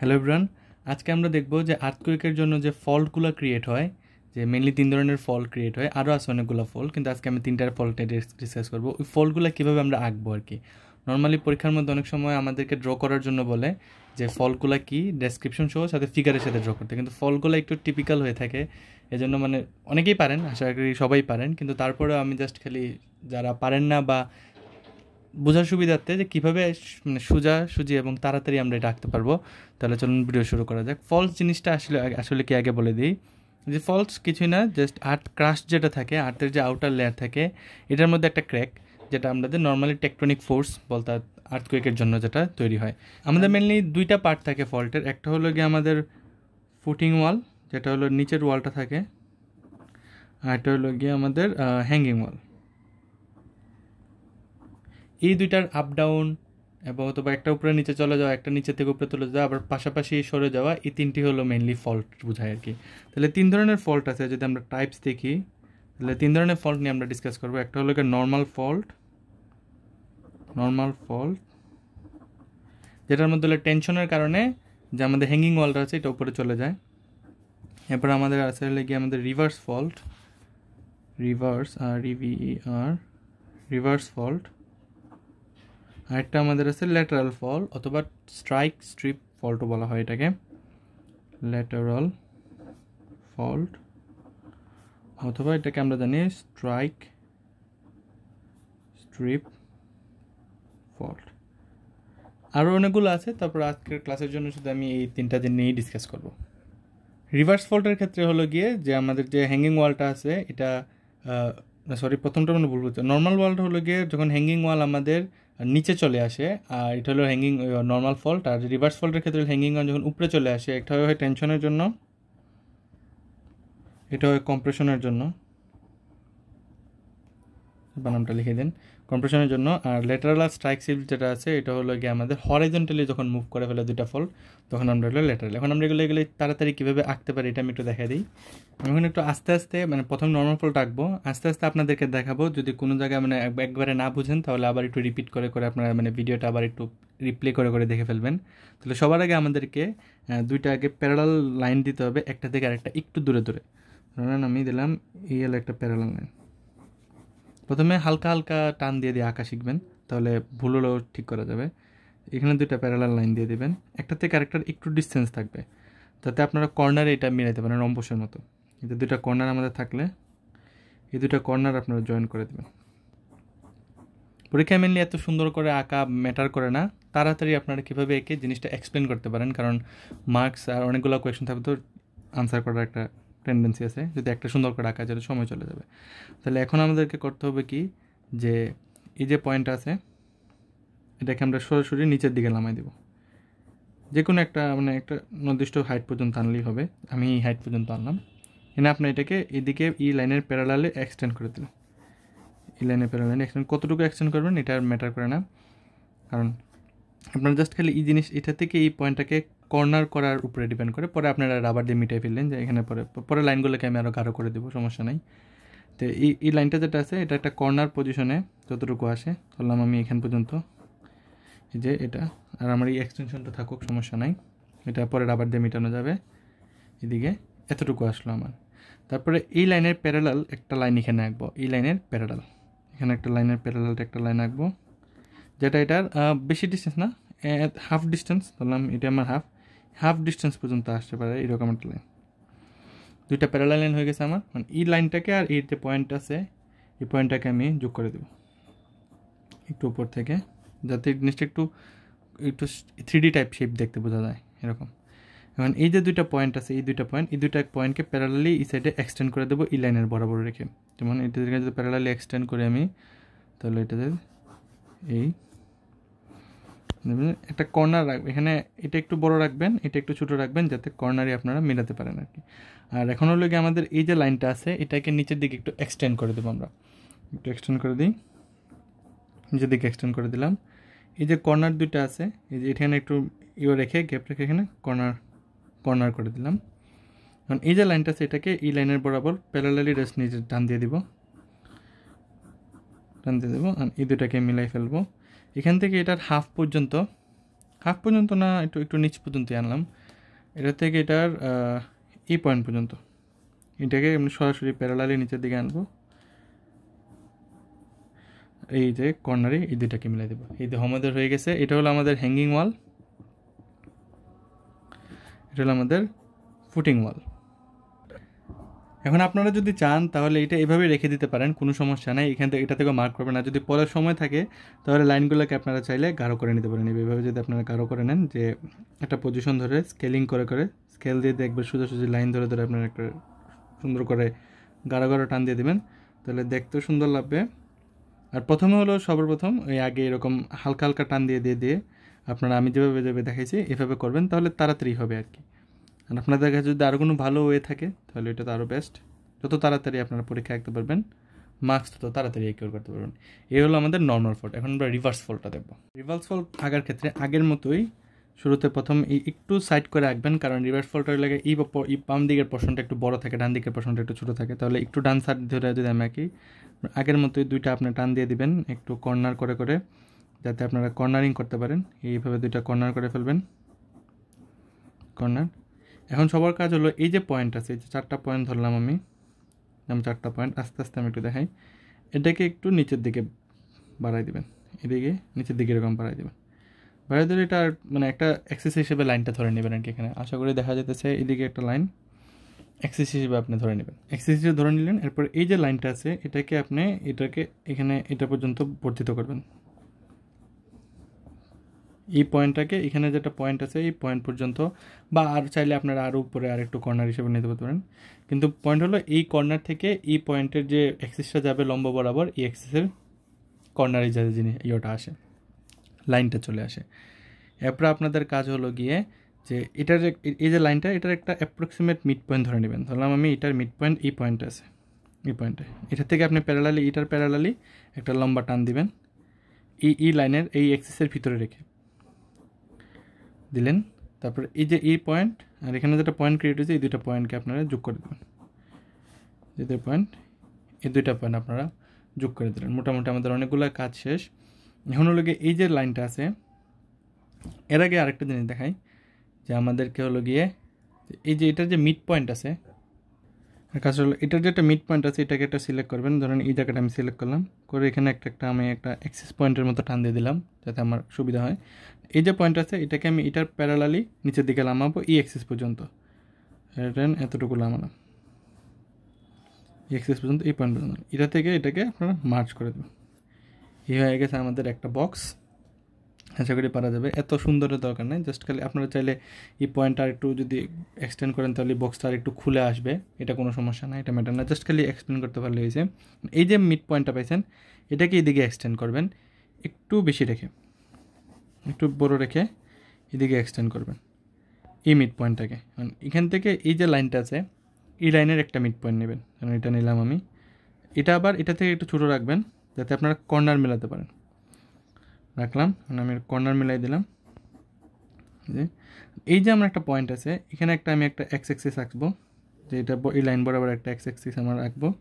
Hello bran আজকে আমরা দেখব যে আর্থকুইকের জন্য যে ফল্টগুলো ক্রিয়েট হয়, যে মেনলি তিন ধরনের ফল্ট ক্রিয়েট হয় আরও আছে অনেকগুলো ফল্ট কিন্তু আজকে আমি তিনটার ফল্টে ডিসকাস করব। ওই ফল্টগুলো কীভাবে আমরা আঁকবো আর কি? নর্মালি পরীক্ষার মধ্যে অনেক সময় আমাদেরকে ড্র করার জন্য বলে যে ফলগুলো কি ডেসক্রিপশন সহ, সাথে ফিগারের সাথে ড্র করতে। কিন্তু ফলগুলো একটু টিপিক্যাল হয়ে থাকে, এজন্য মানে অনেকেই পারেন, আশা করি সবাই পারেন, কিন্তু তারপরেও আমি জাস্ট খালি যারা পারেন না বা বোঝার সুবিধার্থে যে কীভাবে মানে সোজা সুজি এবং তাড়াতাড়ি আমরা এটা আঁকতে পারব। তাহলে চলুন ভিডিও শুরু করা যাক। ফলস জিনিসটা আসলে আসলে কি আগে বলে দিই? যে ফলস কিছুই না জাস্ট আর্থ ক্রাস্ট যেটা থাকে আর্থের যে আউটার লেয়ার থাকে এটার মধ্যে একটা ক্র্যাক যেটা আমাদের নর্মালি টেকটনিক ফোর্স বলতে আর্থকুয়েকের জন্য যেটা তৈরি হয়। আমাদের মেনলি দুইটা পার্ট থাকে ফল্টের একটা হলো গিয়ে আমাদের ফুটিং ওয়াল যেটা হলো নিচের ওয়ালটা থাকে আর একটা হলো গিয়ে আমাদের হ্যাঙ্গিং ওয়াল এই দুইটার আপ ডাউন এবং অথবা একটা উপরে নিচে চলে যাওয়া, একটা নিচে থেকে উপরে তুলে যাওয়া, আবার পাশাপাশি সরে যাওয়া, এই তিনটি হলো মেনলি ফল্ট বোঝায় আর কি তাহলে তিন ধরনের ফল্ট আছে, যদি আমরা টাইপস দেখি, তাহলে তিন ধরনের ফল্ট নিয়ে আমরা ডিসকাস করব। একটা হলো নর্মাল ফল্ট নর্মাল ফল্ট যেটার মধ্যে হলো টেনশনের কারণে যে আমাদের হ্যাঙ্গিং ওয়ালটা আছে, এটা উপরে চলে যায়। এরপর আমাদের আছে হলে গিয়ে আমাদের রিভার্স ফল্ট রিভার্স আর ইভিই আর রিভার্স ফল্ট আরেকটা আমাদের আছে ল্যাটারাল ফল অথবা স্ট্রাইক স্ট্রিপ ফল্টও বলা হয় এটাকে। ল্যাটারাল ফল্ট অথবা এটাকে আমরা জানি স্ট্রাইক স্ট্রিপ ফল্ট আরও অনেকগুলো আছে, তারপর আজকের ক্লাসের জন্য শুধু আমি এই তিনটা দিন নিয়েই ডিসকাস করব। রিভার্স ফল্টের ক্ষেত্রে হলো গিয়ে যে আমাদের যে হ্যাঙ্গিং ওয়ালটা আছে, এটা সরি প্রথমটা মানে ভুল বলব নর্মাল ওয়ালটা হলো গিয়ে যখন হ্যাঙ্গিং ওয়াল আমাদের নিচে চলে আসে, আর এটা হলো হ্যাঙ্গিং নর্মাল ফল্ট আর রিভার্স ফল্টের ক্ষেত্রে হ্যাঙ্গিং গান যখন উপরে চলে আসে, একটা হয় টেনশনের জন্য, এটা হয় কম্প্রেশনের জন্য। বানামটা লিখে দিন। কম্প্রেশনের জন্য। আর লেটারাল স্ট্রাইক সিল যেটা আছে, এটা হলো গিয়ে আমাদের হরাইজেন্টালি যখন মুভ করে ফেলে দুইটা ফল তখন আমরা হলো লেটারাল এখন আমরা এগুলো এগুলো তাড়াতাড়ি কীভাবে আঁকতে পারি এটা আমি একটু দেখা দিই। আমি এখন একটু আস্তে আস্তে মানে প্রথম নর্মাল ফলটা আঁকবো। আস্তে আস্তে আপনাদেরকে দেখাবো, যদি কোনো জায়গায় মানে একবারে না বুঝেন, তাহলে আবার একটু রিপিট করে করে আপনারা মানে ভিডিওটা আবার একটু রিপ্লে করে করে দেখে ফেলবেন। তাহলে সবার আগে আমাদেরকে দুইটা আগে প্যারালাল লাইন দিতে হবে, একটা থেকে আরেকটা একটু দূরে দূরে। ধরেন আমি দিলাম, এই হলো একটা প্যারালাল লাইন প্রথমে হালকা হালকা টান দিয়ে দিয়ে আঁকা শিখবেন, তাহলে ভুল হলেও ঠিক করা যাবে। এখানে দুইটা প্যারালাল লাইন দিয়ে দেবেন। একটা থেকে আরেকটার একটু ডিস্টেন্স থাকবে যাতে আপনারা কর্নারে এটা মিলাইতে পারেন, রম্বসের মতো। এই দুইটা কর্নার আমাদের থাকলে, এই দুইটা কর্নার আপনারা জয়েন করে দেবেন। পরীক্ষা মেনলি এত সুন্দর করে আঁকা ম্যাটার করে না। তাড়াতাড়ি আপনারা কীভাবে এঁকে জিনিসটা এক্সপ্লেন করতে পারেন? কারণ মার্কস আর অনেকগুলো কোয়েশন থাকবে তো আনসার করার একটা টেন্ডেন্সি আছে, যদি একটা সুন্দর করে আঁকা যায় সময় চলে যাবে। তাহলে এখন আমাদেরকে করতে হবে কি? যে এই যে পয়েন্ট আছে, এটাকে আমরা সরাসরি নিচের দিকে নামাই দেব। যে কোনো একটা মানে একটা নির্দিষ্ট হাইট পর্যন্ত আনলেই হবে। আমি এই হাইট পর্যন্ত আনলাম। এনে আপনি এটাকে এদিকে ই লাইনের প্যারালালে এক্সটেন্ড করে দিলাম এই লাইনের প্যারালালে এক্সটেন্ড কতটুকু এক্সটেন্ড করবেন, এটা ম্যাটার করে না। কারণ আপনার জাস্ট খালি এই জিনিস, এটা থেকে এই পয়েন্টটাকে কর্নার করার উপরে ডিপেন্ড করে। পরে আপনারা রাবার দিয়ে মিটাই ফেললেন যে এখানে পরে পরে লাইনগুলোকে আমি আরও গাঢ় করে দেবো, সমস্যা নাই। তো এই এই লাইনটা যেটা আছে, এটা একটা কর্নার পজিশনে যতটুকু আসে, ধরলাম আমি এখান পর্যন্ত। যে এটা, আর আমার এই এক্সটেনশনটা থাকুক, সমস্যা নাই। এটা পরে রাবার দিয়ে মেটানো যাবে। এদিকে এতটুকু আসলো আমার। তারপরে এই লাইনের প্যারালাল একটা লাইন এখানে আঁকবো। এই লাইনের প্যারালাল এখানে একটা লাইনের প্যারালালটা একটা লাইন আঁকবো। যেটা এটার বেশি ডিস্টেন্স না হাফ ডিস্টেন্স ধরলাম এটা আমার হাফ হাফ ডিস্টেন্স পর্যন্ত আসতে পারে এরকম একটা লাইন দুইটা প্যারালাল লাইন হয়ে গেছে আমার। মানে এই লাইনটাকে আর এই যে পয়েন্ট আছে, এই পয়েন্টটাকে আমি যোগ করে দেব। একটু উপর থেকে, যাতে জিনিসটা একটু একটু থ্রি টাইপ শেপ দেখতে বোঝা যায়, এরকম। এখন এই যে দুইটা পয়েন্ট আছে, এই দুইটা পয়েন্ট এই দুইটা পয়েন্টকে প্যারালালি এই সাইডে এক্সটেন্ড করে দেবো এই লাইনের বরাবর রেখে। যেমন এটা যদি প্যারালালি এক্সটেন্ড করে আমি, তাহলে এটাতে এই একটা কর্নার রাখবেন এখানে এটা একটু বড় রাখবেন, এটা একটু ছোটো রাখবেন, যাতে কর্নারই আপনারা মেলাতে পারেন আর কি। আর এখন হলো আমাদের এই যে লাইনটা আছে, এটাকে নিচের দিকে একটু এক্সটেন্ড করে দেবো আমরা। একটু এক্সটেন্ড করে দিই। নিচের দিকে এক্সটেন্ড করে দিলাম। এই যে কর্নার দুইটা আছে, এই যে এখানে একটু ইয়ে রেখে গ্যাপ রেখে এখানে কর্নার কর্নার করে দিলাম। এখন এই যে লাইনটা আছে, এটাকে এই লাইনের বরাবর প্যারালালি রেস্ট নিচে টান দিয়ে দিব। টান দিয়ে দেবো, আর এই দুটাকে মিলাই ফেলব। এখান থেকে এটার হাফ পর্যন্ত হাফ পর্যন্ত না, একটু একটু নিচ পর্যন্তই আনলাম। এটা থেকে এটার এই পয়েন্ট পর্যন্ত। এটাকে এমনি সরাসরি প্যারালালি নিচের দিকে আনব। এই যে কর্নারে এই দুটাকে মিলাই দেবো। এই যে আমাদের হয়ে গেছে, এটা হলো আমাদের হ্যাঙ্গিং ওয়াল এটা হলো আমাদের ফুটিং ওয়াল এখন আপনারা যদি চান, তাহলে এটা এভাবে রেখে দিতে পারেন, কোনো সমস্যা নাই। এখান থেকে, এটা থেকে মার্ক করবেন। না যদি পরের সময় থাকে, তাহলে লাইনগুলোকে আপনারা চাইলে গাঢ় করে নিতে পারেন। এইভাবে যদি আপনারা গাঢ় করে নেন, যে একটা পজিশন ধরে স্কেলিং করে করে স্কেল দিয়ে দেখবে সোজাসুজি লাইন ধরে ধরে আপনারা একটা সুন্দর করে গাঢ় গাঢ় টান দিয়ে দেবেন। তাহলে দেখতেও সুন্দর লাগবে। আর প্রথমে হলো সর্বপ্রথম ওই আগে এরকম হালকা হালকা টান দিয়ে দিয়ে দিয়ে আপনারা আমি যেভাবে যেভাবে দেখাইছি, এভাবে করবেন, তাহলে তাড়াতাড়ি হবে আর কি। আর আপনাদের কাছে যদি আরও কোনো ভালো ওয়ে থাকে, তাহলে এটা তো আরও বেস্ট যত তাড়াতাড়ি আপনারা পরীক্ষা রাখতে পারবেন মার্কস তত তাড়াতাড়ি একিউর করতে পারবেন। এই হলো আমাদের নর্মাল ফল্ট এখন আমরা রিভার্স ফল্টটা দেখব। রিভার্স ফল্ট আগার ক্ষেত্রে আগের মতোই শুরুতে প্রথম একটু সাইড করে রাখবেন কারণ রিভার্স ফল্টের লাগে এই বাম দিকের পোর্শনটা একটু বড় থাকে, ডান দিকের পোর্শনটা একটু ছোটো থাকে। তাহলে একটু ডান সাইড ধরে যদি আমি আঁকি, আগের মতোই দুইটা আপনি টান দিয়ে দিবেন, একটু কর্নার করে করে, যাতে আপনারা কর্নারিং করতে পারেন। এইভাবে দুইটা কর্নার করে ফেলবেন। কর্নার এখন সবার কাজ হলো এই যে পয়েন্ট আছে যে চারটা পয়েন্ট ধরলাম আমি আমি চারটা পয়েন্ট আস্তে আস্তে আমি একটু দেখাই। এটাকে একটু নিচের দিকে বাড়াই দিবেন। এদিকে নিচের দিকে এরকম বাড়াই দিবেন। বাড়াই দিলে এটা মানে একটা অ্যাক্সেস হিসেবে লাইনটা ধরে নেবেন আর কি এখানে। আশা করি দেখা যেতেছে এদিকে একটা লাইন অ্যাক্সেস হিসেবে আপনি ধরে নেবেন। অ্যাক্সেস হিসেবে ধরে নিলেন, এরপর এই যে লাইনটা আছে, এটাকে আপনি এটাকে এখানে এটা পর্যন্ত বর্ধিত করবেন। এই পয়েন্টটাকে এখানে যেটা পয়েন্ট আছে, এই পয়েন্ট পর্যন্ত বা আর চাইলে আপনারা আরও উপরে আর একটু কর্নার হিসেবে নিতে পারেন। কিন্তু পয়েন্ট হলো এই কর্নার থেকে এই পয়েন্টের যে অ্যাক্সিসটা যাবে লম্ব বরাবর, এই অ্যাক্সিসের কর্নারে যে জিনিস, ইয়েটা আসে লাইনটা চলে আসে। এরপর আপনাদের কাজ হলো গিয়ে যে এটার এই যে লাইনটা এটার একটা অ্যাপ্রক্সিমেট মিড পয়েন্ট ধরে নেবেন। ধরলাম আমি এটার মিড পয়েন্ট এই পয়েন্ট আছে, এই পয়েন্টে এটা থেকে আপনি প্যারালালি এটার প্যারালালি একটা লম্বা টান দিবেন, এই এই লাইনের এই অ্যাক্সিসের ভিতরে রেখে। দিলেন। তারপর এই যে এই পয়েন্ট আর এখানে যেটা পয়েন্ট ক্রিয়েট হয়েছে, এই দুইটা পয়েন্টকে আপনারা যোগ করে দেবেন। এই দুই পয়েন্ট এই দুইটা পয়েন্ট আপনারা যোগ করে দিলেন। মোটামুটি আমাদের অনেকগুলো কাজ শেষ। এখন হলো গিয়ে এই যে লাইনটা আছে, এর আগে আরেকটা জিনিস দেখাই, যে আমাদেরকে হলো গিয়ে এই যে এটার যে মিড পয়েন্ট আছে কাজ হলো এটার যে একটা মিড পয়েন্ট আছে, এটাকে একটা সিলেক্ট করবেন। ধরেন এই জায়গাটা আমি সিলেক্ট করলাম, করে এখানে একটা একটা আমি একটা অ্যাক্সিস পয়েন্টের মতো টান দিয়ে দিলাম, যাতে আমার সুবিধা হয়। এই যে পয়েন্ট আছে, এটাকে আমি এটার প্যারালালি নিচের দিকে নামাবো ই অ্যাক্সিস পর্যন্ত। এটা এতটুকু নামালাম। এই অ্যাক্সিস পর্যন্ত, এই পয়েন্ট পর্যন্ত। এটা থেকে এটাকে আপনারা মার্চ করে দেবেন। এই হয়ে গেছে আমাদের একটা বক্স আশা করি পারা যাবে। এত সুন্দরের দরকার নেই জাস্ট খালি আপনারা চাইলে এই পয়েন্টটা একটু যদি এক্সটেন্ড করেন, তাহলে বক্সটা আর একটু খুলে আসবে। এটা কোনো সমস্যা না এটা ম্যাটার না। জাস্ট খালি এক্সপ্লেন করতে পারলে হয়েছে। এই যে মিড পয়েন্টটা পাইছেন, এটাকে এদিকে এক্সটেন্ড করবেন। একটু বেশি রেখে। একটু বড় রেখে এদিকে এক্সটেন্ড করবেন। এই মিড পয়েন্টটাকে কারণ এখান থেকে এই যে লাইনটা আছে, এই লাইনের একটা মিড পয়েন্ট নেবেন। কারণ এটা নিলাম আমি। এটা আবার এটা থেকে একটু ছোটো রাখবেন, যাতে আপনারা কর্নার মেলাতে পারেন। রাখলাম। আমি কর্নার মিলাই দিলাম। যে এই যে আমার একটা পয়েন্ট আছে, এখানে একটা আমি একটা এক্স এক্সিস আঁকবো। যে এটা এই লাইন বরাবর একটা এক্স এক্সিস আমার আঁকবো।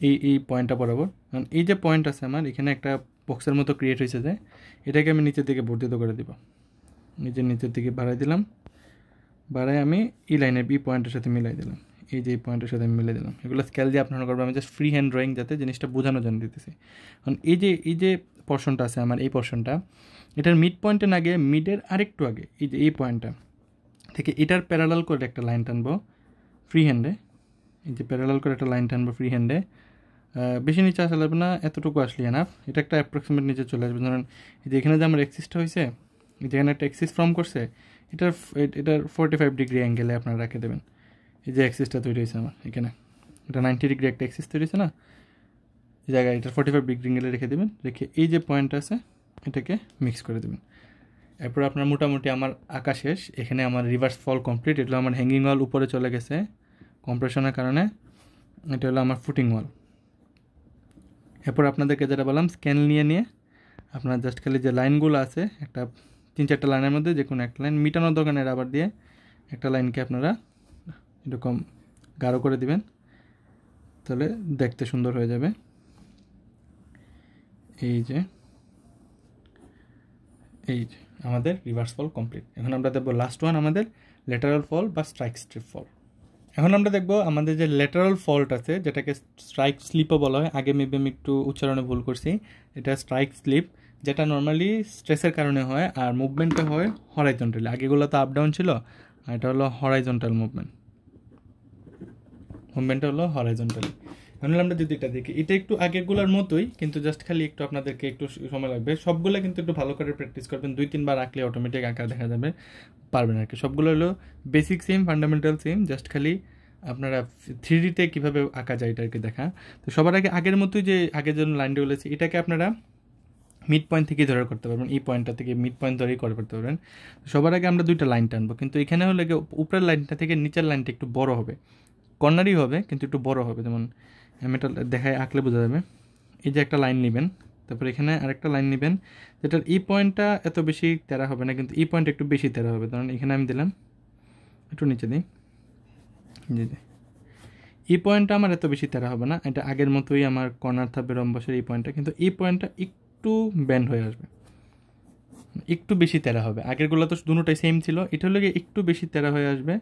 এই এই পয়েন্টটা বরাবর। কারণ এই যে পয়েন্ট আছে আমার, এখানে একটা বক্সের মতো ক্রিয়েট হয়েছে যে, এটাকে আমি নিচের দিকে বর্ধিত করে দিব। নিচের নিচের দিকে বাড়াই দিলাম। বাড়াই আমি এই লাইনের বি পয়েন্টের সাথে মিলাই দিলাম। এই যে পয়েন্টের সাথে আমি মিলাই দিলাম। এগুলো স্কেল দিয়ে আপনারা করবেন। আমি জাস্ট ফ্রি হ্যান্ড ড্রয়িং যাতে জিনিসটা বোঝানোর জন্য দিতেছি। কারণ এই যে এই যে পোর্শনটা আছে আমার, এই পোর্শনটা এটার মিড পয়েন্টে না গিয়ে মিডের আরেকটু আগে, এই যে এই পয়েন্টটা থেকে এটার প্যারালাল করে একটা লাইন টানবো ফ্রি হ্যান্ডে এই যে প্যারালাল করে একটা লাইন টানবো ফ্রি হ্যান্ডে বেশি নিচে আসা লাগবে না, এতটুকু আসলে এনাফ এটা একটা অ্যাপ্রক্সিমেট নিচে চলে আসবে। ধরেন যে এখানে যে আমার এক্সিসটা হয়েছে যেখানে একটা এক্সিস ফর্ম করছে, এটার এটার ফোর্টি ফাইভ ডিগ্রি অ্যাঙ্গেলে আপনারা রেখে দেবেন। এই যে এক্সিসটা তৈরি হয়েছে আমার, এখানে। এটা নাইনটি ডিগ্রি একটা এক্সিস তৈরি হয়েছে না? এই জায়গায় এটা ফোর্টি ফাইভ ডিগ্রি অ্যাঙ্গেলে রেখে দেবেন, রেখে এই যে পয়েন্ট আছে, এটাকে মিক্স করে দেবেন। এরপর আপনার মোটামুটি আমার আঁকা শেষ। এখানে আমার রিভার্স ফল কমপ্লিট এটা আমার হ্যাঙ্গিং ওয়াল উপরে চলে গেছে কম্প্রেশনের কারণে। এটা হলো আমার ফুটিং ওয়াল এরপর আপনাদেরকে যেটা বললাম স্ক্যান নিয়ে নিয়ে আপনার জাস্ট খালি যে লাইনগুলো আছে, একটা তিন চারটা লাইনের মধ্যে যে কোনো একটা লাইন মিটানোর দোকানে রাবার দিয়ে, একটা লাইনকে আপনারা এরকম গাঢ় করে দিবেন, তাহলে দেখতে সুন্দর হয়ে যাবে। এই যে এই যে, আমাদের রিভার্স ফল কমপ্লিট এখন আমরা দেখব লাস্ট ওয়ান আমাদের লেটারাল ফল বা স্ট্রাইক স্ট্রিপ ফল এখন আমরা দেখব আমাদের যে লেটারাল ফল্ট আছে, যেটাকে স্ট্রাইক স্লিপও বলা হয়। আগে মেবি আমি একটু উচ্চারণে ভুল করছি। এটা স্ট্রাইক স্লিপ যেটা নর্মালি স্ট্রেসের কারণে হয় আর মুভমেন্টটা হয় হরাইজন্টালি আগেগুলো তো আপ ডাউন ছিল, আর এটা হলো হরাইজন্টাল মুভমেন্ট মুভমেন্টটা হলো হরাইজন্টালি এখন আমরা যদি এটা দেখি, এটা একটু আগেরগুলোর মতোই, কিন্তু জাস্ট খালি একটু আপনাদেরকে একটু সময় লাগবে। সবগুলো কিন্তু একটু ভালো করে প্র্যাকটিস করবেন। দুই, তিনবার আঁকলে অটোমেটিক আঁকা দেখা যাবে। পারবেন আর কি। সবগুলো হলো basic same fundamental same just খালি আপনারা থ্রি ডিতে কীভাবে আঁকা যায় এটা আর কি দেখা। তো সবার আগে, আগের মতোই যে, আগের জন্য লাইনটা বলেছি, এটাকে আপনারা মিড পয়েন্ট থেকেই ধরে করতে পারবেন। এই পয়েন্টটা থেকে মিড পয়েন্ট ধরেই করে করতে পারবেন। সবার আগে আমরা দুইটা লাইন টানবো, কিন্তু এখানে হলে উপরের লাইনটা থেকে নিচের লাইনটা একটু বড় হবে। কর্নারই হবে, কিন্তু একটু বড় হবে। যেমন আমি এটা দেখায় আঁকলে বোঝা যাবে। এই যে একটা লাইন নেবেন। তারপর এখানে আরেকটা লাইন নেবেন, যেটার ই পয়েন্টটা এত বেশি তেরা হবে না, কিন্তু ই পয়েন্ট একটু বেশি তেরা হবে। ধরুন এখানে আমি দিলাম, একটু নিচে দিই। জি জি। ই পয়েন্টটা আমার এত বেশি তেরা হবে না, এটা আগের মতোই আমার কর্নার থাকবে রম্বসের এই পয়েন্টটা কিন্তু এই পয়েন্টটা একটু ব্যান্ড হয়ে আসবে। একটু বেশি তেরা হবে। আগেরগুলো তো দুটোটাই সেম ছিল, এটা হলো একটু বেশি তেরা হয়ে আসবে,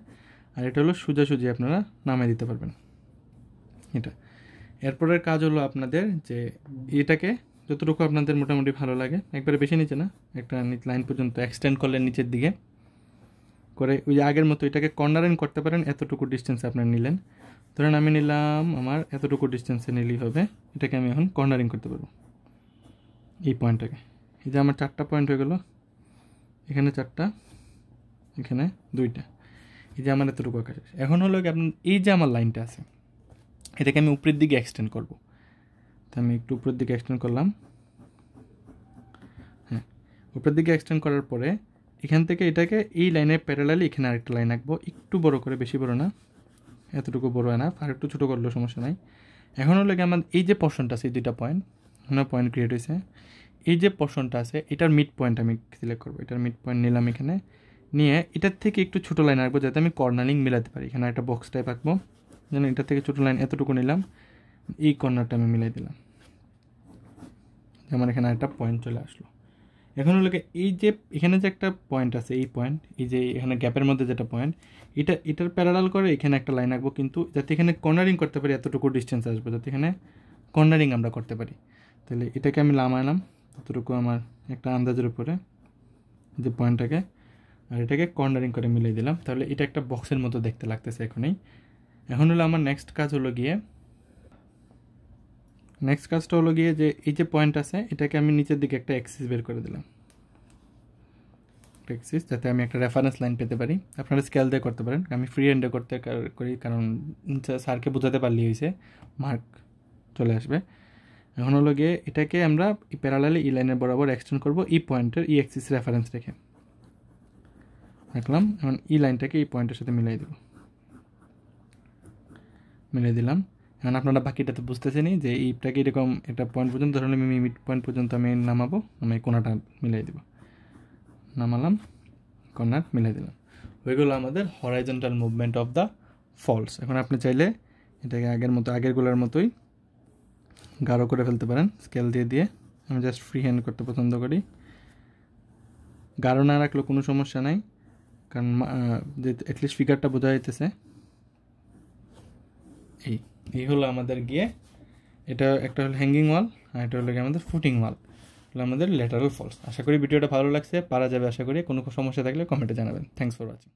আর এটা হলো সোজাসুজি আপনারা নামে দিতে পারবেন। এটা। এরপরের কাজ হলো আপনাদের যে এটাকে যতটুকু আপনাদের মোটামুটি ভালো লাগে। একবারে বেশি নিচে না, একটা লাইন পর্যন্ত এক্সটেন্ড করলেন নিচের দিকে। করে ওই আগের মতো এটাকে কর্নারিং করতে পারেন, এতটুকু ডিস্টেন্সে আপনার নিলেন। ধরেন আমি নিলাম, আমার এতটুকু ডিস্টেন্সে নিলেই হবে। এটাকে আমি এখন কর্নারিং করতে পারব। এই পয়েন্টটাকে এই যে আমার চারটা পয়েন্ট হয়ে গেল। এখানে চারটা, এখানে দুইটা। এই যে আমার এতটুকু আকাশ এখন হলো কি আপনার, এই যে আমার লাইনটা আছে, এটাকে আমি উপরের দিকে এক্সটেন্ড করব। তো আমি একটু উপরের দিকে এক্সটেন্ড করলাম। হ্যাঁ উপরের দিকে এক্সটেন্ড করার পরে এখান থেকে এটাকে এই লাইনের প্যারালালি এখানে আরেকটা লাইন আঁকবো। একটু বড় করে, বেশি বড় না। এতটুকু বড় না আর একটু ছোটো করলেও সমস্যা নাই। এখন হলো আমার এই যে পর্শনটা আছে, এই দুইটা পয়েন্ট ওখানে পয়েন্ট ক্রিয়েট হয়েছে। এই যে পর্শনটা আছে, এটার মিড পয়েন্ট আমি সিলেক্ট করব। এটার মিড পয়েন্ট নিলাম এখানে। নিয়ে এটার থেকে একটু ছোটো লাইন আঁকবো, যাতে আমি কর্নারিং মিলাতে পারি। এখানে একটা বক্স টাইপ আঁকবো। যেন এটার থেকে ছোটো লাইন এতটুকু নিলাম। এই কর্নারটা আমি মিলাই দিলাম। যেমন এখানে একটা পয়েন্ট চলে আসলো। এখন হলো এই যে এখানে যে একটা পয়েন্ট আছে, এই পয়েন্ট এই যে এখানে গ্যাপের মধ্যে যেটা পয়েন্ট এটা, এটার প্যারালাল করে এখানে একটা লাইন আঁকবো কিন্তু যাতে এখানে কর্নারিং করতে পারি, এতটুকু ডিস্টেন্স আসবে, যাতে এখানে কর্নারিং আমরা করতে পারি। তাহলে এটাকে আমি লামাইলাম ততটুকু আমার একটা আন্দাজের উপরে, যে পয়েন্টটাকে আর এটাকে কর্নারিং করে মিলিয়ে দিলাম। তাহলে এটা একটা বক্সের মতো দেখতে লাগতেছে এখনই। এখন হলো আমার নেক্সট কাজ হলো গিয়ে নেক্সট কাজটা হলো গিয়ে যে, এই যে পয়েন্ট আছে, এটাকে আমি নিচের দিকে একটা অ্যাক্সিস বের করে দিলাম। এক্সিস যাতে আমি একটা রেফারেন্স লাইন পেতে পারি। আপনারা স্কেল দিয়ে করতে পারেন। আমি ফ্রি হ্যান্ডে করতে করি কারণ স্যারকে বোঝাতে পারলেই হয়েছে। মার্ক চলে আসবে। এখন হলো গিয়ে এটাকে আমরা প্যারালালি ই লাইনের বরাবর এক্সটেন্ড করব ই পয়েন্টের ই এক্সিস রেফারেন্স রেখে। রাখলাম এখন ই লাইনটাকে এই পয়েন্টের সাথে মিলাই দেবো। মিলিয়ে দিলাম। এখন আপনারা বাকিটা তো বুঝতেছেনই যে এইটাকে এরকম একটা পয়েন্ট পর্যন্ত, ধরুন আমি মিড পয়েন্ট পর্যন্ত আমি নামাবো, আমি কোনাটা মিলাই দেবো। নামালাম কর্নার মিলাই দিলাম। হয়ে গেলো আমাদের horizontal movement of the faults এখন আপনি চাইলে এটাকে আগের মতো, আগেরগুলোর মতোই গাঢ় করে ফেলতে পারেন স্কেল দিয়ে দিয়ে। আমি জাস্ট ফ্রি হ্যান্ড করতে পছন্দ করি। গাঢ় না রাখলেও কোনো সমস্যা নাই, কারণ যে অ্যাটলিস্ট ফিগারটা বোঝা যাইতেছে। এই। এই হলো আমাদের গিয়ে, এটা একটা হলো হ্যাঙ্গিং ওয়াল আর এটা হলো গিয়ে আমাদের ফুটিং ওয়াল হলো আমাদের লেটারাল ফলস আশা করি ভিডিওটা ভালো লাগছে, পারা যাবে আশা করি। কোনো সমস্যা থাকলে কমেন্টে জানাবেন। Thanks for watching